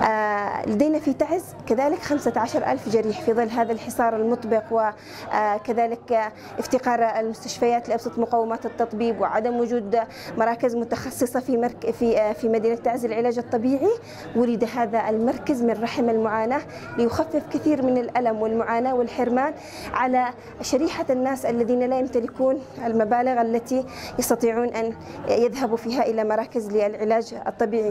Uh, لدينا في تعز كذلك 15 ألف جريح في ظل هذا الحصار المطبق وكذلك افتقار المستشفيات لأبسط مقومات التطبيب وعدم وجود مراكز متخصصة في في في مدينة تعز العلاج الطبيعي. ولد هذا المركز من رحم المعاناة ليخفف كثير من الألم والمعاناة والحرمان على شريحة الناس الذين لا يمتلكون المبالغ التي يستطيعون أن يذهبوا فيها إلى مراكز للعلاج الطبيعي.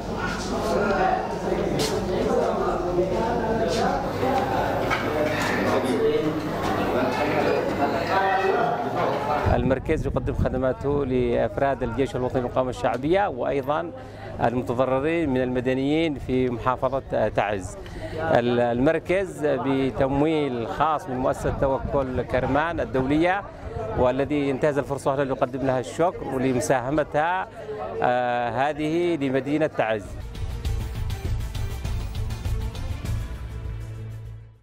المركز يقدم خدماته لأفراد الجيش الوطني للمقاومه الشعبية وأيضا المتضررين من المدنيين في محافظة تعز. المركز بتمويل خاص من مؤسسة توكل كرمان الدولية والذي ينتهز الفرصة ليقدم لها الشكر ولمساهمتها آه، هذه لمدينة تعز.